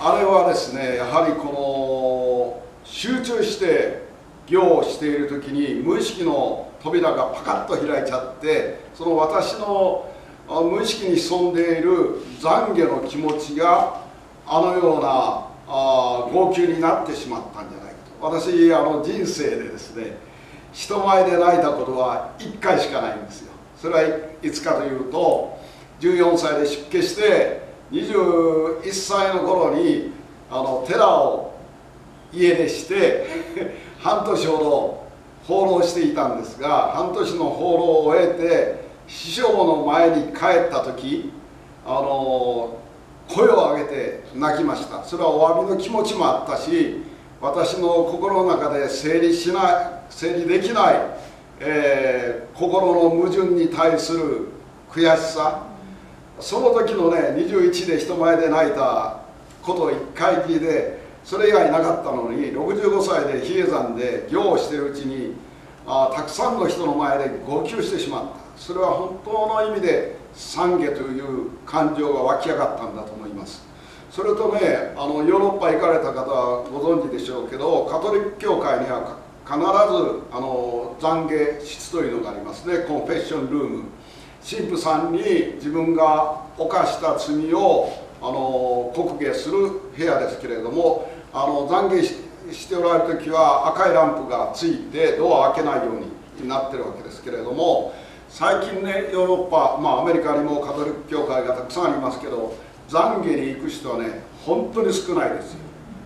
あれはですねやはりこの集中して行をしている時に無意識の扉がパカッと開いちゃってその私の無意識に潜んでいる懺悔の気持ちがあのようなあ号泣になってしまったんじゃないかと。私あの人生でですね人前で泣いたことは1回しかないんですよ。それはいつかというと14歳で出家して21歳の頃にあの寺を家出して 半年ほど放浪していたんですが半年の放浪を終えて師匠の前に帰った時あの声を上げて泣きました。それはお詫びの気持ちもあったし私の心の中で整理しない整理できない、えー、心の矛盾に対する悔しさその時のね21で人前で泣いたこと1回きりでそれ以外なかったのに65歳で比叡山で行をしているうちにあたくさんの人の前で号泣してしまった。それは本当の意味で懺悔という感情が湧き上がったんだと思います。それとねあのヨーロッパ行かれた方はご存知でしょうけどカトリック教会には必ずあの懺悔室というのがありますね。コンフェッションルーム。神父さんに自分が犯した罪をあの告下する部屋ですけれどもあの懺悔しておられる時は赤いランプがついてドアを開けないようになってるわけですけれども最近ねヨーロッパ、まあ、アメリカにもカトリック教会がたくさんありますけど懺悔に行く人はね本当に少ないですよ、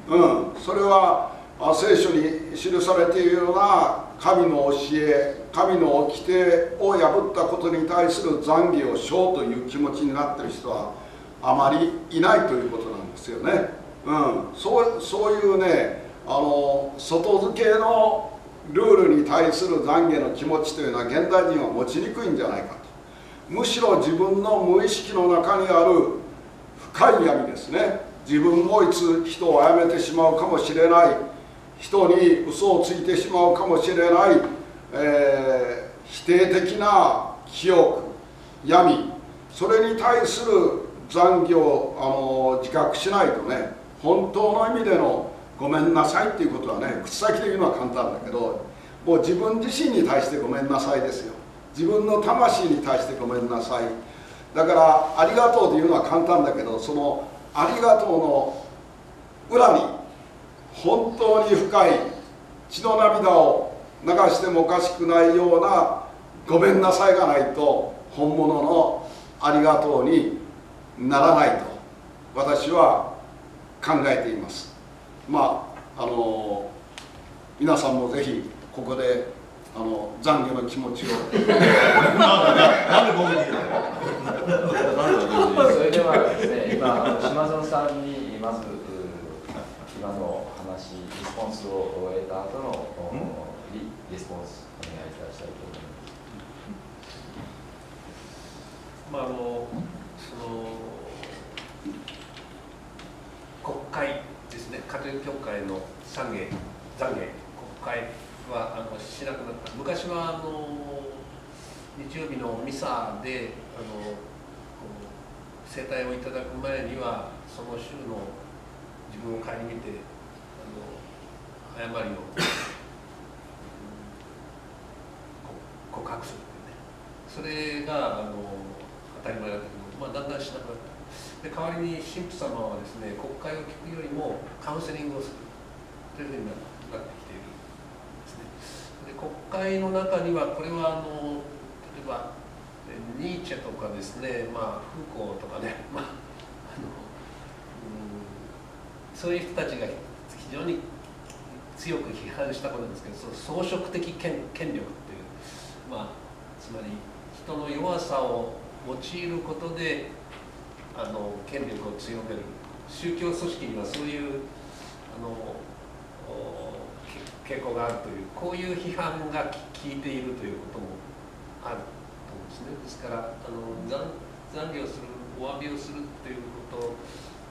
うん、それは聖書に記されているような神の教え神の掟を破ったことに対する懺悔をしようという気持ちになってる人はあまりいないということなんですよね、うん、そうそういうねあの外付けのルールに対する懺悔の気持ちというのは現代人は持ちにくいんじゃないかと。むしろ自分の無意識の中にある深い闇ですね。自分もいつ人を殺めてしまうかもしれない。人に嘘をついてしまうかもしれない、えー、否定的な記憶闇それに対する残業あの自覚しないとね本当の意味でのごめんなさいっていうことはね口先で言うのは簡単だけどもう自分自身に対してごめんなさいですよ。自分の魂に対してごめんなさい。だからありがとうというのは簡単だけどそのありがとうの裏に本当に深い血の涙を流してもおかしくないようなごめんなさいがないと本物のありがとうにならないと私は考えています。まああの皆さんもぜひここであの懺悔の気持ちを。それではですね今島園さんにまず今の話リスポンスを終えた後のリリスポンスお願いいたしたいと思います。まああのその国会ですね。家庭教会の懺悔懺悔。国会はあのしなくなった。昔はあの日曜日のミサであの生態をいただく前にはその週の自分を顧みて誤りを告白するそれがあの当たり前だったけど、まあ、だんだんしなくなった。で代わりに神父様はですね国会を聞くよりもカウンセリングをする。というふうになってきているんですね。で国会の中にはこれはあの例えばニーチェとかですね、まあ、フーコーとかね、まああのうん、そういう人たちが非常に強く批判したことなんですけどその装飾的権権力っていう、まあ、つまり人の弱さを用いることであの権力を強める。宗教組織にはそういうあの傾向があるというこういう批判が効いているということもあると思うんですね。ですからあの残残業するお詫びをするっていうこ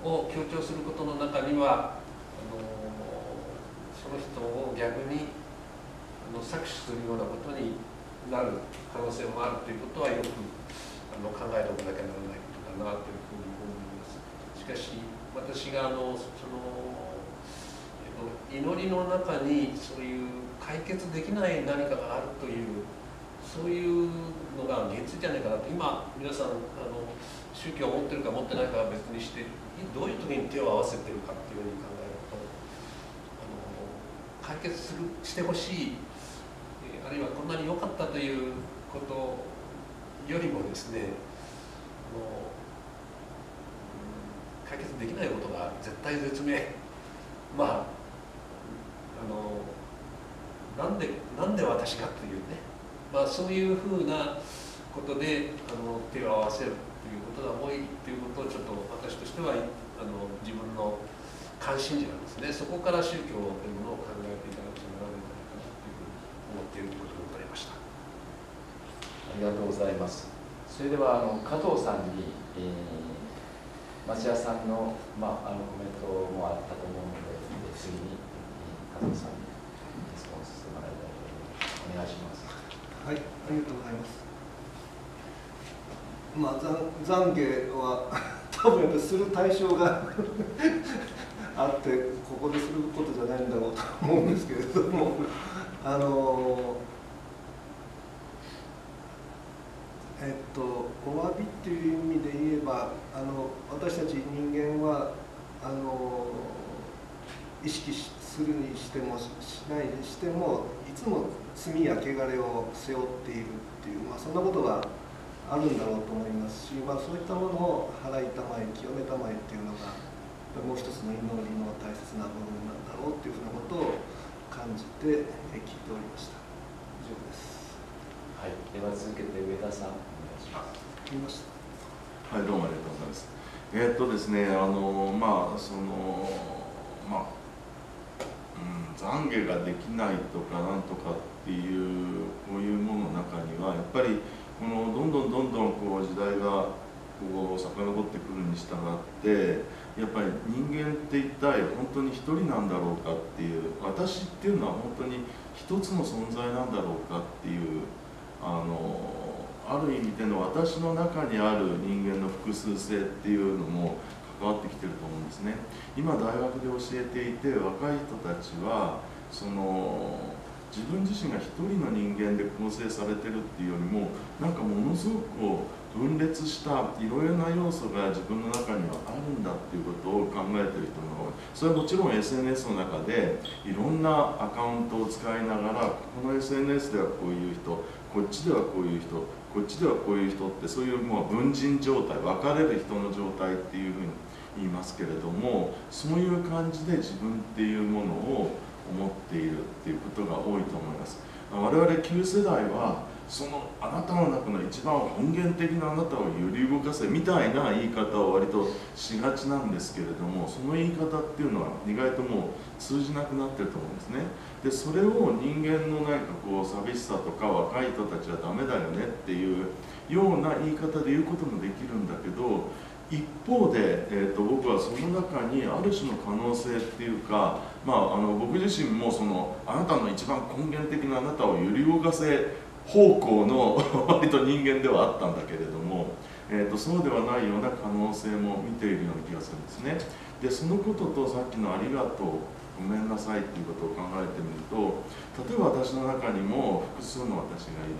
とを強調することの中にはあのその人を逆にあの搾取するようなことになる可能性もあるということはよくあの考えておかなきゃならないことだなというふうに思います。しかし私があのその祈りの中にそういう解決できない何かがあるというそういうのが現実じゃないかなと今皆さんあの宗教を持ってるか持ってないかは別にしてどういう時に手を合わせてるかっていうふうに考え解決するしてほしい。あるいはこんなに良かったということよりもですねあの解決できないことが絶対絶命。まああのなんでなんで私がというね。まあ、そういうふうなことであの手を合わせるということが多いということをちょっと私としてはあの自分の関心事なんですね。そこから宗教というものを考えっているということでございました。ありがとうございます。それではあの加藤さんに、えー、町屋さんの,、まあ、あのコメントもあったと思うので次に加藤さんにレスポンスしてもらいたいと思います。お願いしますはい。ありがとうございます。まあ懺悔は 多分やっぱする対象が あってここですることじゃないんだろうと思うんですけれどもあのえっとお詫びっていう意味で言えばあの私たち人間はあの意識するにしてもしないにしてもいつも罪や汚れを背負っているっていう、まあ、そんなことがあるんだろうと思いますし、まあ、そういったものを払いたまえ清めたまえっていうのがもう一つの祈りの大切な部分なんだろうっていうふうなことを感じて聞いておりました。以上です。はい。では続けて上田さんお願いします。見ました。はいどうもありがとうございます。えー、っとですねあのまあそのまあ懺悔ができないとかなんとかっていうこういうものの中にはやっぱりこのどんどんどんどんこう時代がこう遡ってくるに従ってやっぱり人間って一体本当に一人なんだろうかっていう私っていうのは本当に一つの存在なんだろうかっていうあのある意味での私の中にある人間の複数性っていうのも関わってきてると思うんですね。今大学で教えていて若い人たちはその自分自身が一人の人間で構成されてるっていうよりもなんかものすごくこう分裂したいろいろな要素が自分の中にはあるんだっていうことを考えてる人が多い。それはもちろん SNS の中でいろんなアカウントを使いながらこの SNS ではこういう人こっちではこういう人こっちではこういう人ってそういうもう文人状態分かれる人の状態っていうふうに言いますけれどもそういう感じで自分っていうものを思っているっていうことが多いと思います。我々旧世代はそのあなたの中の一番本源的なあなたを揺り動かせみたいな言い方を割としがちなんですけれどもその言い方っていうのは意外ともう通じなくなってると思うんですね。でそれを人間のなんかこう寂しさとか若い人たちはダメだよねっていうような言い方で言うこともできるんだけど一方で、えーと、僕はその中にある種の可能性っていうか、まあ、あの僕自身もそのあなたの一番根源的なあなたを揺り動かせ方向の 割と人間ではあったんだけれども、えーと、そうではないような可能性も見ているような気がするんですね。でそのこととさっきの「ありがとう」ごめんなさいっていうことを考えてみると例えば私の中にも複数の私がいる。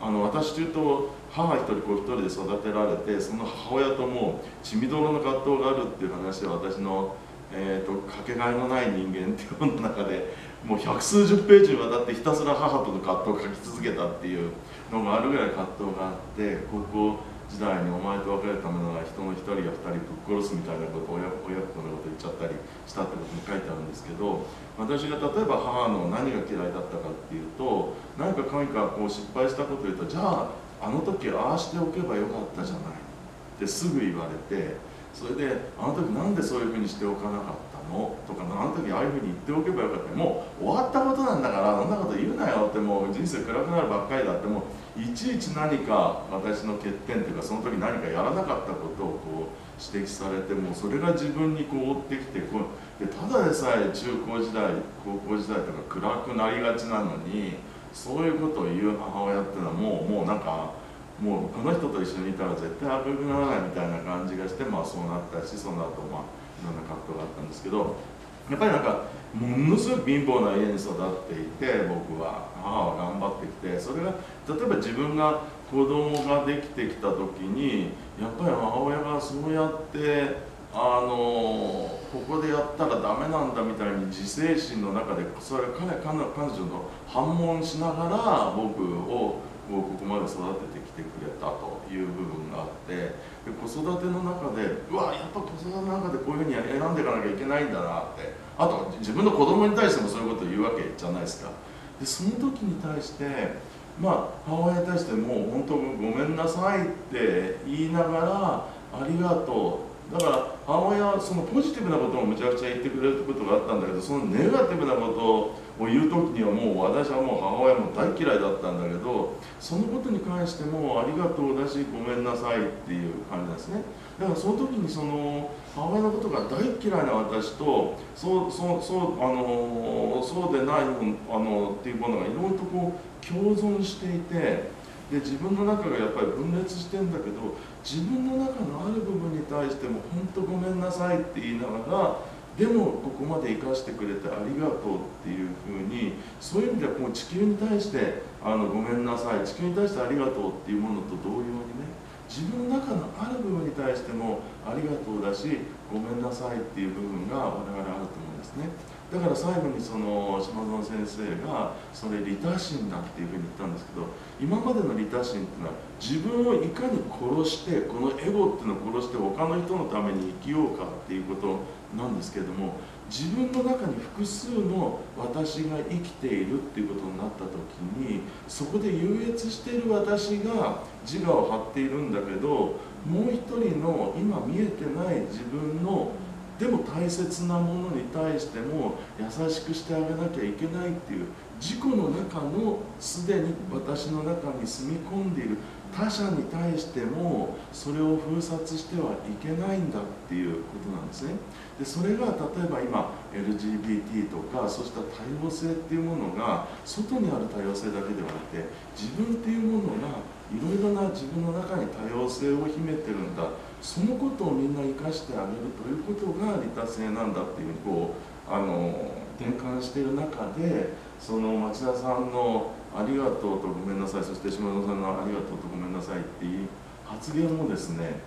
あの私というと母一人子一人で育てられてその母親とも血みどろの葛藤があるっていう話は私の、えーと、かけがえのない人間っていうの中でもう百数十ページにわたってひたすら母との葛藤を書き続けたっていうのがあるぐらい葛藤があって高校時代にお前と別れた者が人の一人や二人ぶっ殺すみたいなことを親親子のこと言っちゃったりしたってことも書いてあるんですけど私が例えば母の何が嫌いだったかっていうと何か何かこう失敗したことを言うとじゃああの時ああしておけばよかったじゃないってすぐ言われてそれであの時なんでそういうふうにしておかなかったのとかあの時ああいうふうに言っておけばよかった。もう終わったことなんだからそんなこと言うなよってもう人生暗くなるばっかりだってもう。いちいち何か私の欠点というかその時何かやらなかったことをこう指摘されてもそれが自分にこう追ってきてこうでただでさえ中高時代高校時代とか暗くなりがちなのにそういうことを言う母親っていうのはもうもうなんかもうこの人と一緒にいたら絶対明るくならないみたいな感じがしてまあそうなったしその後まあいろんな葛藤があったんですけどやっぱりなんかものすごく貧乏な家に育っていて僕は母は頑張ってきてそれが例えば自分が子供ができてきた時にやっぱり母親がそうやってあのここでやったらダメなんだみたいに自制心の中でそれ彼彼女の反問しながら僕をここまで育ててきてくれたという部分があってで子育ての中でうわやっぱ子育ての中でこういうふうに選んでいかなきゃいけないんだなって。あと自分の子供に対してもそういうことを言うわけじゃないですか。でその時に対してまあ母親に対してもう本当ごめんなさいって言いながらありがとう。だから母親はそのポジティブなこともむちゃくちゃ言ってくれることがあったんだけどそのネガティブなことを言う時にはもう私はもう母親も大嫌いだったんだけどそのことに関してもありがとうだしごめんなさいっていう感じなんですね。だからその時にその母親のことが大嫌いな私とそうそうそうあのそうでないあのっていうものがいろいろとこう共存していてで自分の中がやっぱり分裂してんだけど自分の中のある部分に対しても本当ごめんなさいって言いながらでもここまで生かしてくれてありがとうっていうふうにそういう意味ではこう地球に対してあのごめんなさい地球に対してありがとうっていうものと同様にね自分の中のある部分に対してもありがとうだしごめんなさいっていう部分が我々あると思うんですね。だから最後にその島園先生がそれ利他心だっていうふうに言ったんですけど今までの利他心っていうのは自分をいかに殺してこのエゴっていうのを殺して他の人のために生きようかっていうことなんですけれども自分の中に複数の私が生きているっていうことになった時にそこで優越している私が自我を張っているんだけどもう一人の今見えてない自分のでも大切なものに対しても優しくしてあげなきゃいけないっていう自己の中のすでに私の中に住み込んでいる他者に対してもそれを封殺してはいけないんだっていうことなんですね。でそれが例えば今 LGBT とかそうした多様性っていうものが外にある多様性だけではなくて自分っていうものがいろいろな自分の中に多様性を秘めてるんだ。そのことをみんな生かしてあげるということが利他性なんだっていうふうにこうあの転換している中でその町田さんの「ありがとう」と「ごめんなさい」そして島田さんの「ありがとう」と「ごめんなさい」っていう発言もですね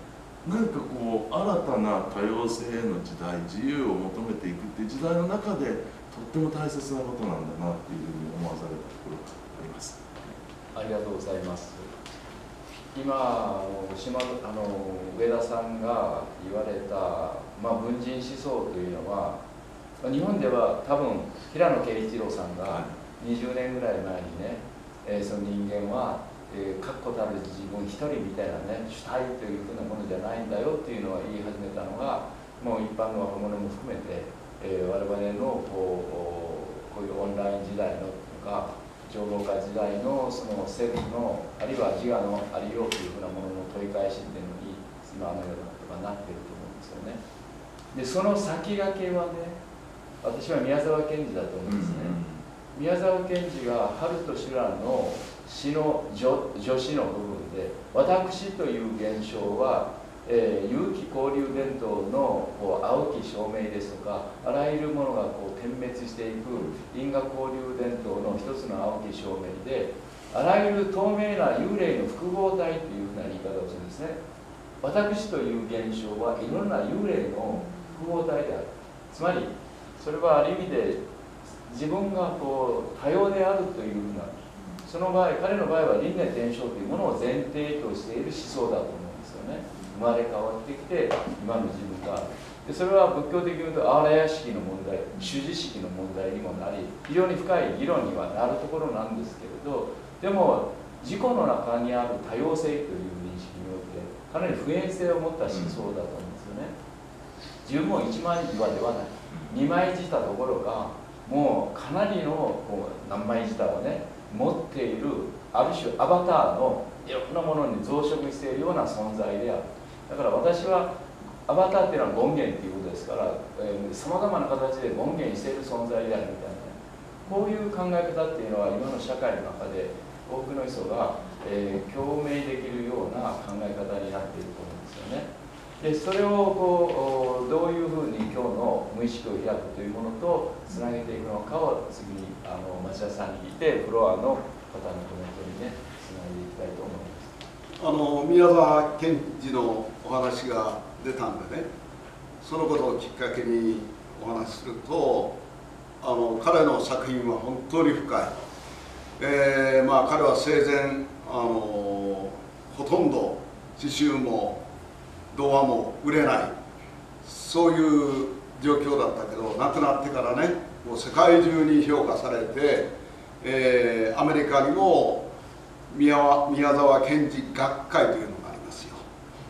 何かこう新たな多様性への時代自由を求めていくっていう時代の中でとっても大切なことなんだなっていうふうに思わされたところがあります。ありがとうございます。今島あの上田さんが言われた、まあ、文人思想というのは日本では多分平野啓一郎さんが20年ぐらい前にね、えー、その人間はえー、確固たる自分一人みたいなね主体というふうなものじゃないんだよっていうのは言い始めたのがもう一般の若者も含めて、えー、我々のこうこういうオンライン時代のとか情報化時代のそのセルフのあるいは自我のありようというふうなものの問い返しっていうのに今のようなこととかなってると思うんですよね。でその先駆けはね私は宮沢賢治だと思うんですね、宮沢賢治が「春と修羅」の詩の助詞の部分で「私」という現象は、えー、有機交流伝統のこう青き証明ですとかあらゆるものがこう点滅していく因果交流伝統の一つの青き証明であらゆる透明な幽霊の複合体というふうな言い方をするんですね。私という現象はいろんな幽霊の複合体である。つまりそれはある意味で自分がこう多様であるというふうなその場合彼の場合は輪廻転生というものを前提としている思想だと思うんですよね。生まれ変わってきて今の自分が。でそれは仏教的に言うと荒屋敷の問題主事式の問題にもなり非常に深い議論にはなるところなんですけれどでも自己の中にある多様性という認識においてかなり普遍性を持った思想だと思うんですよね。十分一枚岩ではない。二枚舌どころかもうかなりのこう何枚舌をね持っているある種アバターのいろんなものに増殖しているような存在であるだから私はアバターっていうのは権限っていうことですからさまざまな形で権限している存在であるみたいなこういう考え方っていうのは今の社会の中で多くの人が、えー、共鳴できるような考え方になっていると思うんですよね。でそれをこうどういうふうに今日の無意識を開くというものとつなげていくのかを次にあの町田さんに聞いてフロアの方のコメントにねつないでいきたいと思います。あの宮沢賢治のお話が出たんでねそのことをきっかけにお話しするとあの彼の作品は本当に深い、えーまあ、彼は生前あのほとんど刺繍も童話も売れない。そういう状況だったけど亡くなってからねもう世界中に評価されて、えー、アメリカにも宮宮沢賢治学会というのがありますよ。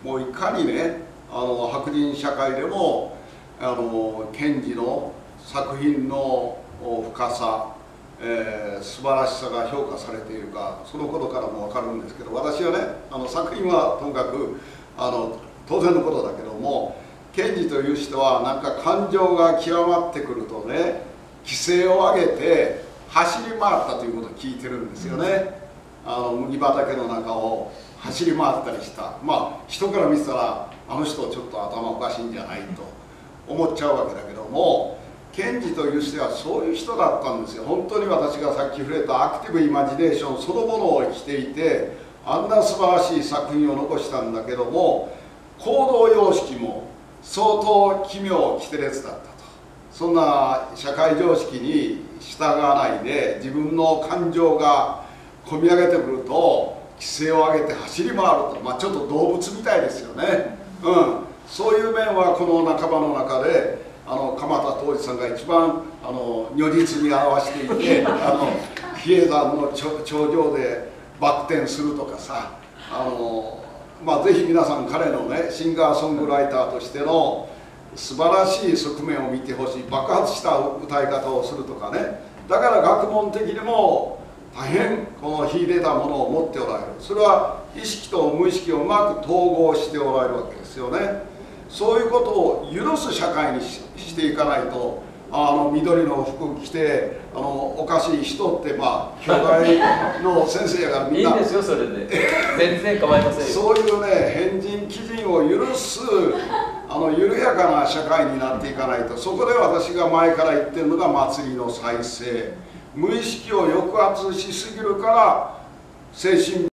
もういかにねあの白人社会でもあの賢治の作品の深さ、えー、素晴らしさが評価されているかそのことからも分かるんですけど私はねあの作品はともかくあの当然のことだけども賢治という人はなんか感情が極まってくるとね規制を上げて走り回ったということを聞いてるんですよね。あの麦畑の中を走り回ったりした。まあ人から見てたらあの人ちょっと頭おかしいんじゃないと思っちゃうわけだけども賢治という人はそういう人だったんですよ。本当に私がさっき触れたアクティブイマジネーションそのものを生きていてあんな素晴らしい作品を残したんだけども行動様式も相当奇妙奇烈だったと。そんな社会常識に従わないで自分の感情が込み上げてくると規制を上げて走り回ると、まあ、ちょっと動物みたいですよね、うん、そういう面はこの仲間の中であの鎌田東司さんが一番あの如実に表していて あの比叡山の頂上でバク転するとかさあのまあ、ぜひ皆さん彼のねシンガーソングライターとしての素晴らしい側面を見てほしい爆発した歌い方をするとかね。だから学問的にも大変この秀でたものを持っておられる。それは意識と無意識をうまく統合しておられるわけですよね。そういうことを許す社会にしていかないとあの緑の服着てあのおかしい人ってまあ 兄弟の先生やからみんな。いいんですよそれで。全然構いませんそういうね変人基人を許すあの緩やかな社会になっていかないとそこで私が前から言ってるのが祭りの再生。無意識を抑圧しすぎるから精神